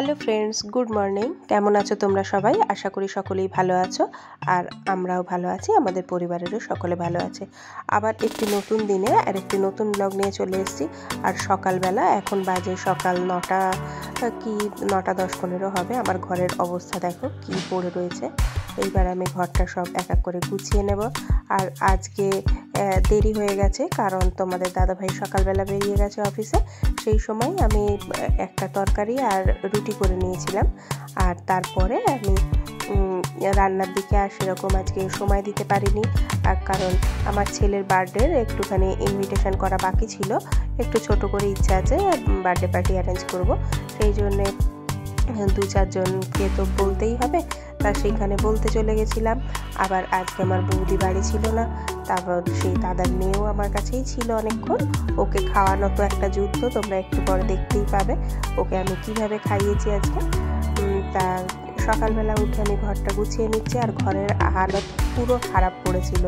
Hello friends, good morning. কেমন আছো তোমরা সবাই? আশা করি সকলেই ভালো আছো। আর আমরাও ভালো আছি, আমাদের পরিবারেরও সকলে ভালো আছে। আবার একটি নতুন দিনে আর একটি নতুন ব্লগ নিয়ে চলে এসেছি। আর সকালবেলা এখন বাজে সকাল নটা, কি নটা দশ পনেরো হবে। আমার ঘরের অবস্থা দেখো, কি পড়ে রয়েছে। এইবার আমি ঘরটা সব এক এক করে গুছিয়ে নেব। আর আজকে দেরি হয়ে গেছে কারণ তোমাদের দাদাভাই সকালবেলা বেরিয়ে গেছে অফিসে। সেই সময় আমি একটা তরকারি আর রুটি করে নিয়েছিলাম। আর তারপরে আমি রান্নার দিকে আর সেরকম আজকে সময় দিতে পারিনি। কারণ আমার ছেলের বার্থডের একটুখানি ইনভিটেশন করা বাকি ছিল। একটু ছোট করে ইচ্ছা আছে বার্থডে পার্টি অ্যারেঞ্জ করব। সেই জন্যে, দু চারজনকে তো বলতেই হবে। তা সেইখানে বলতে চলে গেছিলাম। আবার আজকে আমার বৌদি বাড়ি ছিল না, তারপর সেই দাদার মেয়েও আমার কাছেই ছিল অনেকক্ষণ। ওকে খাওয়ানো তো একটা যুদ্ধ, তোমরা একটু পরে দেখতেই পাবে ওকে আমি কীভাবে খাইয়েছি আজকে। তা সকালবেলা উঠে আমি ঘরটা গুছিয়ে নিচ্ছি আর ঘরের হালত পুরো খারাপ পড়েছিল।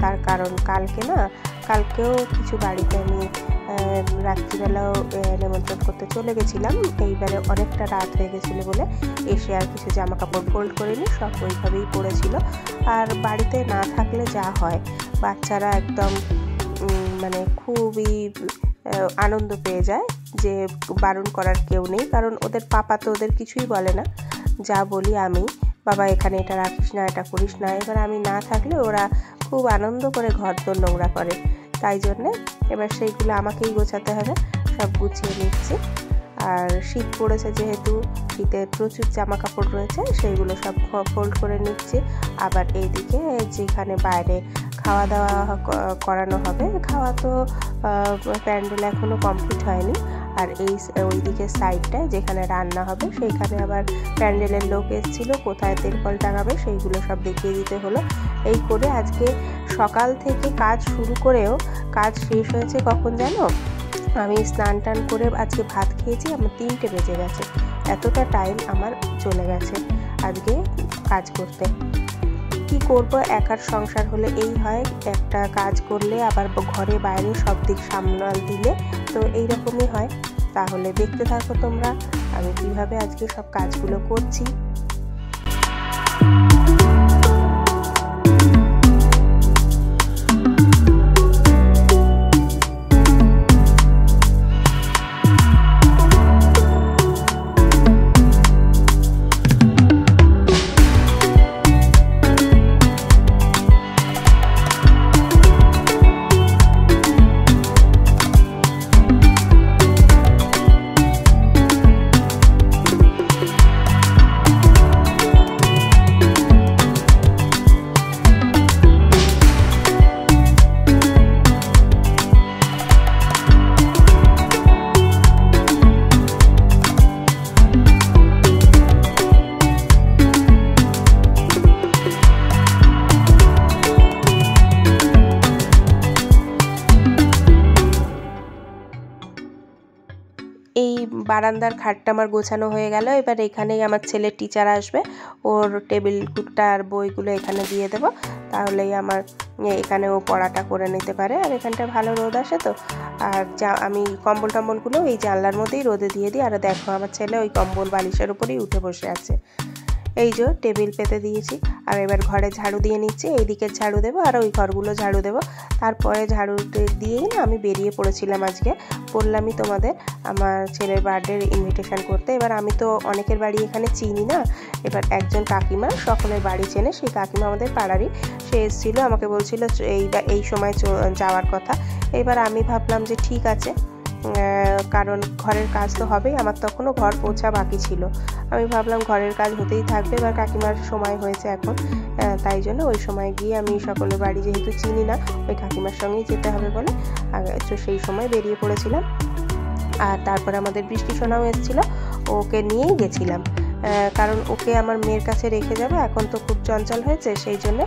তার কারণ কালকে না, কালকেও কিছু বাড়িতে আমি রাত্রিবেলাও নেমন্ত্রণ করতে চলে গেছিলাম। এইবারে অনেকটা রাত হয়ে গেছিল বলে এসে আর কিছু জামা কাপড় ফোল্ড করিনি, সব ওইভাবেই পড়েছিল। আর বাড়িতে না থাকলে যা হয়, বাচ্চারা একদম মানে খুবই আনন্দ পেয়ে যায় যে বারণ করার কেউ নেই। কারণ ওদের পাপা তো ওদের কিছুই বলে না। যা বলি আমি, বাবা, এখানে এটা রাখিস না, এটা করিস না। এবার আমি না থাকলে ওরা খুব আনন্দ করে ঘর তো নোংরা করে। তাই জন্যে এবার সেইগুলো আমাকেই গোছাতে হবে। সব গুছিয়ে নিচ্ছি। আর শীত পড়েছে যেহেতু, শীতে প্রচুর জামা কাপড় রয়েছে, সেইগুলো সব ফোল্ড করে নিচ্ছি। আবার এইদিকে যেখানে বাইরে খাওয়া দাওয়া করানো হবে, খাওয়া তো প্যান্ডেল এখনও কমপ্লিট হয়নি। আর এই ওই দিকের সাইডটায় যেখানে রান্না হবে, সেইখানে আবার প্যান্ডেলের লোক এসেছিল, কোথায় তেলকল টাঙাবে, সেইগুলো সব দেখিয়ে দিতে হলো। এই করে আজকে সকাল থেকে কাজ শুরু করেও, কাজ শেষ হয়েছে কখন জানো? আমি স্নান টান করে আজকে ভাত খেয়েছি, আমার তিনটে বেজে গেছে। এতটা টাইম আমার চলে গেছে আজকে কাজ করতে। কি করব? একার সংসার হলে এই হয়, একটা কাজ করলে আবার ঘরে বাইরে সব দিক সামলাল দিলে তো এই রকমই হয়। তাহলে দেখতে থাকো তোমরা, আমি কীভাবে আজকে সব কাজগুলো করছি। বারান্দার খাটটা আমার গোছানো হয়ে গেল। এবার এখানেই আমার ছেলের টিচার আসবে। ওর টেবিল কুটটা আর বইগুলো এখানে দিয়ে দেবো। তাহলেই আমার এখানে ও পড়াটা করে নিতে পারে। আর এখানটা ভালো রোদ আসে তো। আর যা, আমি কম্বল টম্বলগুলো এই জানলার মধ্যেই রোদে দিয়ে দিই। আর দেখো আমার ছেলে ওই কম্বল বালিশের উপরেই উঠে বসে আছে। এই যে টেবিল পেতে দিয়েছি। আর এবার ঘরে ঝাড়ু দিয়ে নিচ্ছি। এই দিকের ঝাড়ু দেবো আর ওই ঘরগুলো ঝাড়ু দেবো। তারপরে ঝাড়ু দিয়েই না আমি বেরিয়ে পড়েছিলাম আজকে। বললামই তোমাদের আমার ছেলের বার্থডের ইনভিটেশন করতে। এবার আমি তো অনেকের বাড়ি এখানে চিনি না। এবার একজন কাকিমা সকলের বাড়ি চেনে। সেই কাকিমা আমাদের পাড়ারই। সে এসেছিল, আমাকে বলছিল এই এই সময় যাওয়ার কথা। এবার আমি ভাবলাম যে ঠিক আছে। কারণ ঘরের কাজ তো হবেই, আমার তখনও ঘর পৌঁছা বাকি ছিল। আমি ভাবলাম ঘরের কাজ হতেই থাকবে, এবার কাকিমার সময় হয়েছে এখন তাই জন্য ওই সময় গিয়ে আমি সকলের বাড়ি যেহেতু চিনি না, ওই কাকিমার সঙ্গেই যেতে হবে বলে। তো সেই সময় বেরিয়ে পড়েছিলাম। আর তারপরে আমাদের বৃষ্টি শোনাও এসেছিল, ওকে নিয়েই গেছিলাম। কারণ ওকে আমার মেয়ের কাছে রেখে যাবে। এখন তো খুব চঞ্চল হয়েছে, সেই জন্য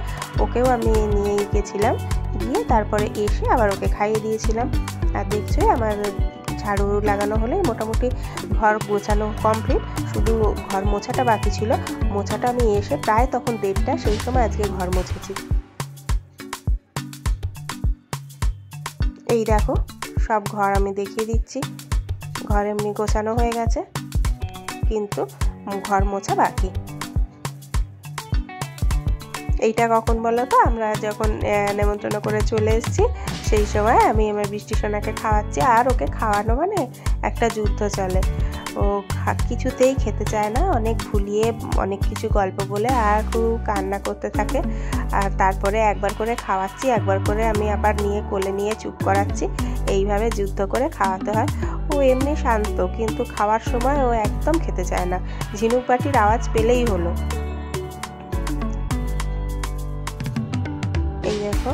ওকেও আমি নিয়ে গেছিলাম। গিয়ে তারপরে এসে আবার ওকে খাইয়ে দিয়েছিলাম। আর দেখছোই আমার ঝাড়ু লাগানো হলে মোটামুটি ঘর গোছানো কমপ্লিট শুধু ঘর মোছাটা বাকি ছিল। মোছাটা আমি এসে প্রায় তখন দেড়টা সেই সময় আজকে ঘর মুছেছি। এই দেখো, সব ঘর আমি দেখিয়ে দিচ্ছি। ঘর এমনি গোছানো হয়ে গেছে। কিন্তু ঘর মোছা বাকি। এইটা কখন বলো তো? আমরা যখন নেমন্ত্রণ করে চলে এসেছি, সেই সময় আমি আমার বৃষ্টি সোনাকে খাওয়াচ্ছি। আর ওকে খাওয়ানো মানে একটা যুদ্ধ চলে। ও কিছুতেই খেতে চায় না। অনেক ভুলিয়ে অনেক কিছু গল্প বলে আর খুব কান্না করতে থাকে। আর তারপরে একবার করে খাওয়াচ্ছি, একবার করে আমি আবার নিয়ে কোলে নিয়ে চুপ করাচ্ছি। এইভাবে যুদ্ধ করে খাওয়াতে হয়। ও এমনি শান্ত, কিন্তু খাওয়ার সময় ও একদম খেতে চায় না। ঝিনুক বাটির আওয়াজ পেলেই হলো। এই দেখো।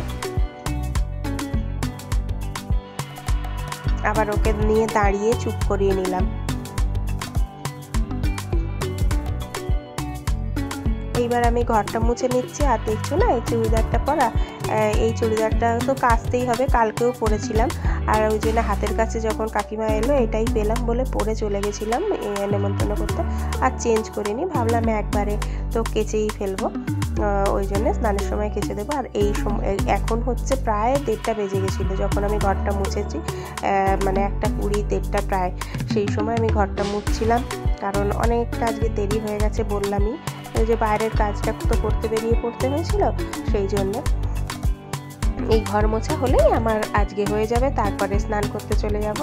আবার ওকে নিয়ে দাঁড়িয়ে চুপ করিয়ে নিলাম। এইবার আমি ঘরটা মুছে নিচ্ছি আর দেখছ না, এই চুড়িদারটা পরা এই চুড়িদারটা তো কাচতেই হবে, কালকেও পরেছিলাম। আর ওই জন্য হাতের কাছে যখন কাকিমা এলো, এটাই পেলাম বলে পরে চলে গেছিলাম নেমন্তন্ন করতে। আর চেঞ্জ করিনি, ভাবলাম একবারে তো কেচেই ফেলব। ওই জন্য স্নানের সময় কেচে দেবো। আর এই সময় এখন হচ্ছে প্রায় দেড়টা বেজে গেছিল, যখন আমি ঘরটা মুছেছি মানে একটা কুড়ি, দেড়টা প্রায়। সেই সময় আমি ঘরটা মুছছিলাম, কারণ অনেকটা আজকে দেরি হয়ে গেছে বললামই। ওই যে বাইরের কাজটা তো করতে বেরিয়ে পড়তে হয়েছিল, সেই জন্য এই ঘর মোছা হলেই আমার আজকে হয়ে যাবে, তারপরে স্নান করতে চলে যাব।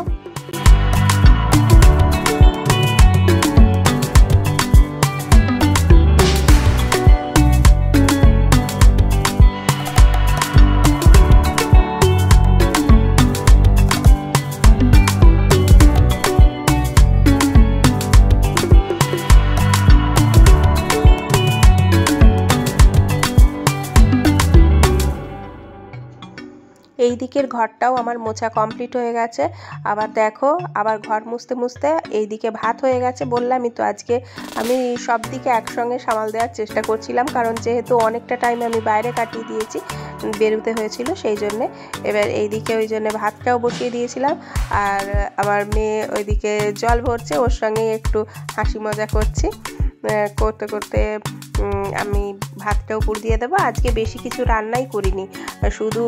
দিকের ঘরটাও আমার মোছা কমপ্লিট হয়ে গেছে। আবার দেখো, আবার ঘর মুছতে মুছতে এই দিকে ভাত হয়ে গেছে বললামই তো আজকে আমি সব দিকে একসঙ্গে সামাল দেওয়ার চেষ্টা করছিলাম, কারণ যেহেতু অনেকটা টাইম আমি বাইরে কাটিয়ে দিয়েছি, বেরোতে হয়েছিল সেই জন্যে। এবার এই দিকে ওই জন্য ভাতটাও বসিয়ে দিয়েছিলাম, আর আমার মেয়ে ওইদিকে জল ভরছে, ওর সঙ্গে একটু হাসি মজা করছি। করতে করতে আমি ভাতটা উপর দিয়ে দেবো। আজকে বেশি কিছু রান্নাই করিনি। শুধু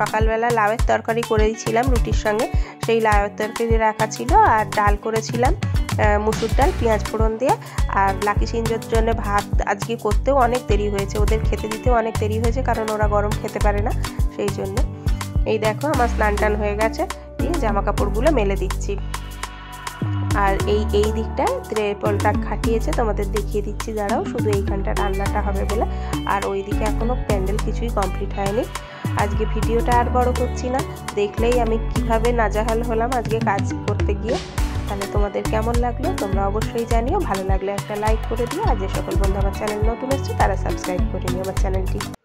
সকালবেলা লাউয়ের তরকারি করেছিলাম রুটির সঙ্গে। সেই লাউয়ের তরকারি রাখা ছিল আর ডাল করেছিলাম মুসুর ডাল, পেঁয়াজ ফোড়ন দিয়ে। আর লাকি সিঞ্জোর জন্য ভাত আজকে করতেও অনেক দেরি হয়েছে। ওদের খেতে দিতেও অনেক দেরি হয়েছে, কারণ ওরা গরম খেতে পারে না সেই জন্য। এই দেখো আমার স্নান টান হয়ে গেছে, দিয়ে জামা কাপড়গুলো মেলে দিচ্ছি। আর এই এই দিকটায় ত্রেপলটা খাটিয়েছে, তোমাদের দেখিয়ে দিচ্ছি, দাঁড়াও, শুধু এইখানটা রান্নাটা হবে বলে। আর ওই দিকে এখনও প্যান্ডেল কিছুই কমপ্লিট হয়নি। আজকে ভিডিওটা আর বড় করছি না। দেখলেই আমি কীভাবে নাজাহাল হলাম আজকে কাজ করতে গিয়ে। তাহলে তোমাদের কেমন লাগল, তোমরা অবশ্যই জানিও। ভালো লাগলে একটা লাইক করে দিও। আর যে সকল বন্ধু আমার চ্যানেল নতুন এসছে, তারা সাবস্ক্রাইব করে নিও আমার চ্যানেলটি।